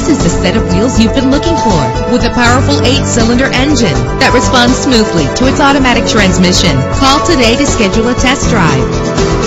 This is the set of wheels you've been looking for with a powerful eight-cylinder engine that responds smoothly to its automatic transmission. Call today to schedule a test drive.